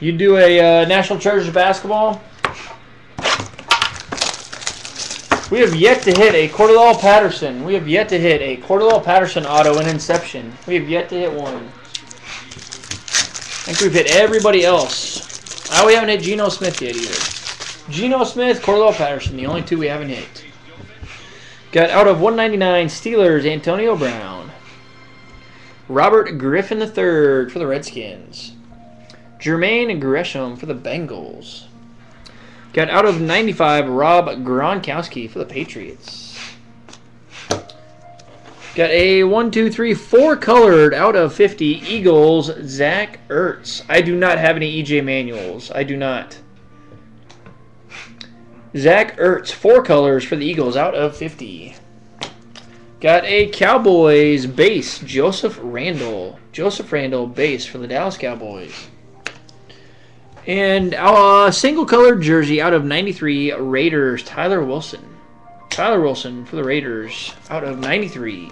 You do a uh, National Treasures basketball. We have yet to hit a Cordarrelle Patterson. We have yet to hit a Cordarrelle Patterson auto in Inception. We have yet to hit one. I think we've hit everybody else. Oh, we haven't hit Geno Smith yet either. Geno Smith, Cordarrelle Patterson, the only two we haven't hit. Got out of 199 Steelers, Antonio Brown. Robert Griffin III for the Redskins. Jermaine Gresham for the Bengals. Got out of 95 Rob Gronkowski for the Patriots. Got a 1, 2, 3, 4 colored out of 50 Eagles, Zach Ertz. I do not have any EJ Manuels. I do not. Zach Ertz, 4 colors for the Eagles out of 50. Got a Cowboys base, Joseph Randle. Joseph Randle base for the Dallas Cowboys. And a uh, single colored jersey out of 93 Raiders, Tyler Wilson. Tyler Wilson for the Raiders out of 93.